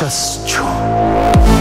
just true.